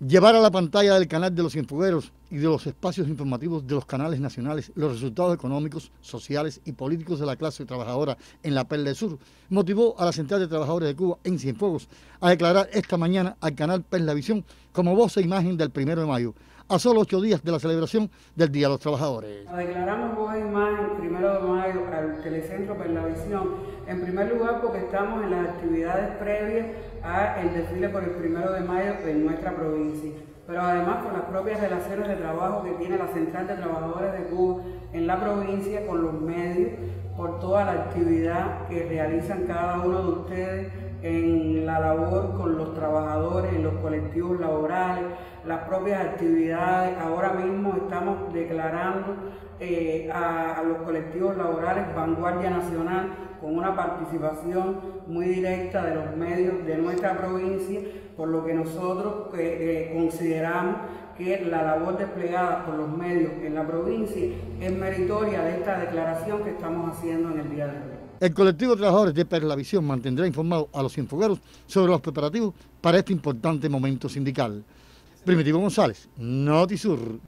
llevar a la pantalla del canal de los Cienfugueros y de los espacios informativos de los canales nacionales los resultados económicos, sociales y políticos de la clase trabajadora en la Perla del Sur motivó a la Central de Trabajadores de Cuba en Cienfuegos a declarar esta mañana al canal Perla Visión como voz e imagen del primero de mayo a solo ocho días de la celebración del Día de los Trabajadores. Declaramos voz e imagen primero de mayo al Telecentro Perlavisión, en primer lugar porque estamos en las actividades previas al desfile por el primero de mayo en nuestra provincia pero además con las propias relaciones de trabajo que tiene la Central de Trabajadores de Cuba en la provincia, con los medios, por toda la actividad que realizan cada uno de ustedes en la labor con los trabajadores, en los colectivos laborales, las propias actividades. Ahora mismo estamos declarando eh, a, los colectivos laborales Vanguardia Nacional con una participación muy directa de los medios de nuestra provincia, por lo que nosotros eh, eh, consideramos que la labor desplegada por los medios en la provincia es meritoria de esta declaración que estamos el. El colectivo de trabajadores de Perlavisión mantendrá informado a los infogueros sobre los preparativos para este importante momento sindical. Primitivo González, Notisur.